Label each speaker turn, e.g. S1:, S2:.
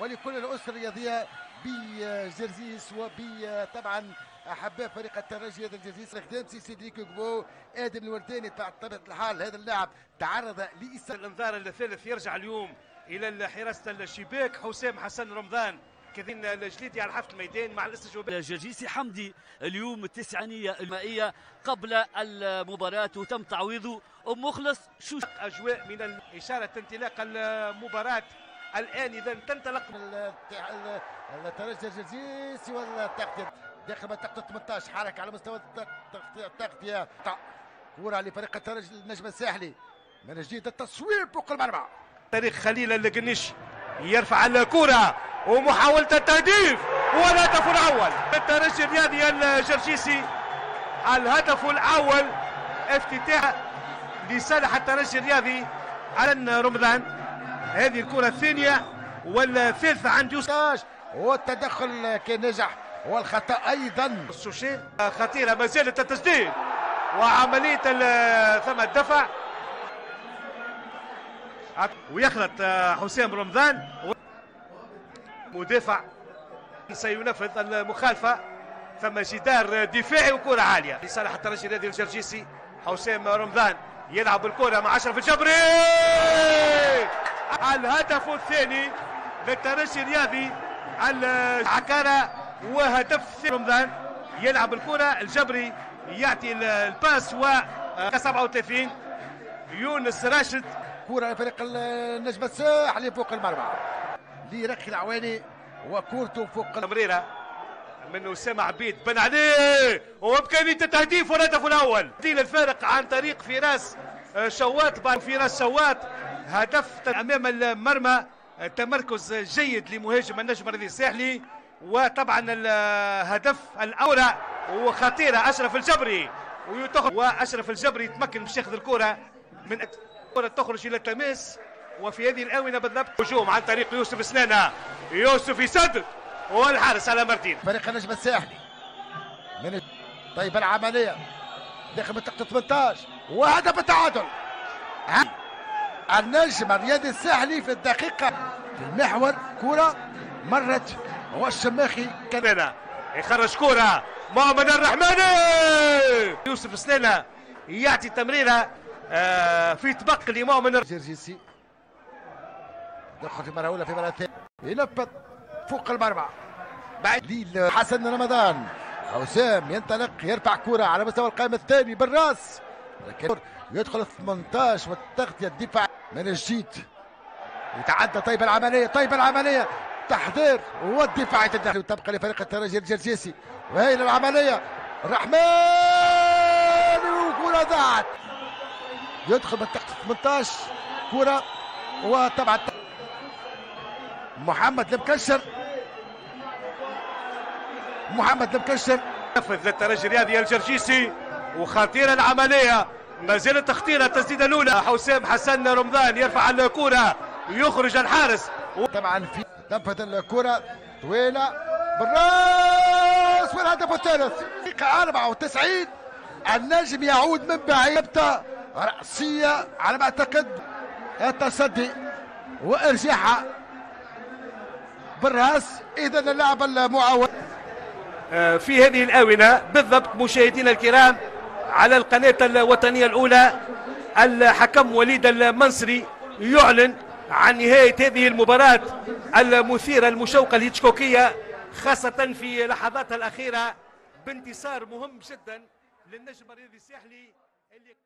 S1: ولكل الاسره الرياضيه بجرزيس وبطبعا أحباء فريق الترجي هذا الجرزيس. خدام سي سيدي كوكبو آدم الورداني بطبيعه الحال هذا اللاعب تعرض لإساءة.
S2: الإنذار الثالث يرجع اليوم إلى حراسة الشباك حسام حسن رمضان كذين الجليدي على حافة الميدان مع الاستجواب
S3: جرجيسي حمدي اليوم التسعينية المائية قبل المباراة وتم تعويضه. مخلص شو؟
S2: أجواء من إشارة انطلاق المباراة. الآن إذا تنطلق
S1: الترجي الجرجيسي والتغطيه داخل منطقة 18 حركة على مستوى التغطيه كرة لفريق الترجي النجم الساحلي. من جديد التصويب فوق المرمى.
S2: تاريخ خليل القنيش يرفع الكرة ومحاولة التهديف والهدف الأول. الترجي الرياضي الجرجيسي الهدف الأول افتتاح لصالح الترجي الرياضي على رمضان. هذه الكرة الثانية والثالثة عند يوسف
S1: والتدخل كان نجح والخطأ أيضا.
S2: السوشي خطيرة ما زالت التسديد وعملية ثم الدفع. ويخلط حسام رمضان. مدافع سينفذ المخالفة. ثم جدار دفاعي وكرة عالية. لصالح الترجي النادي الجرجيسي حسام رمضان يلعب الكرة مع أشرف الجبري. الهدف الثاني للترجي الرياضي العكارة وهدف رمضان. يلعب الكرة الجبري يعطي الباس و 37 يونس راشد.
S1: كرة لفريق النجم الساحلي فوق المرمى. لركي العواني وكورته فوق
S2: تمريره من اسامه عبيد بن عليه وامكانيه التهديف والهدف الأول؟ دين الفارق عن طريق فراس شوات بعد فراس شوات. هدف أمام المرمى تمركز جيد لمهاجم النجم الرياضي الساحلي وطبعا الهدف الأول وخطيرة أشرف الجبري ويتخرج وأشرف الجبري يتمكن باش ياخذ الكرة من الكرة تخرج إلى التماس وفي هذه الآونة بالضبط هجوم عن طريق يوسف سنانة. يوسف يسدد والحارس على مرتين
S1: فريق النجم الساحلي. من طيب العملية. داخل منطقة 18 وهدف التعادل. النجم الرياضي الساحلي في الدقيقة في المحور. كرة مرت والشماخي
S2: كان يخرج كرة مؤمن الرحماني! يوسف سنانة يعطي تمريرة آه في طبق لمؤمن
S1: الجرجيسي دخل في مرة أولى في مرة ثانية. ينفذ فوق المرمى. بعد حسن رمضان. حسام ينطلق يرفع كرة على مستوى القائم الثاني بالراس. لكن يدخل 18 والتغطية الدفاع من الجديد يتعدى طيب العملية طيب العملية. تحضير والدفاع يتدخل وتبقى لفريق الترجي الجرجيسي. وهي العملية الرحمن وكرة ضاعت. يدخل منطقة 18 كرة وطبعا محمد المكشر. محمد المكشر.
S2: نفذ للترجي الرياضي الجرجيسي. وخطيرة العملية. ما زالت تخطيرة التسديدة الأولى. حسام حسن رمضان يرفع الكرة ويخرج الحارس.
S1: طبعا في نفذ الكرة طويلة. بالراس والهدف الثالث. دقيقة 94 النجم يعود من بعيد رأسية على ما أعتقد. التصدي وإرجاعها بالراس. اذا اللاعب المعاون.
S2: في هذه الآونة بالضبط مشاهدينا الكرام على القناة الوطنية الأولى الحكم وليد المنصري يعلن عن نهاية هذه المباراة المثيرة المشوقة الهيتشكوكيه خاصة في لحظاتها الأخيرة بانتصار مهم جدا للنجم الرياضي الساحلي اللي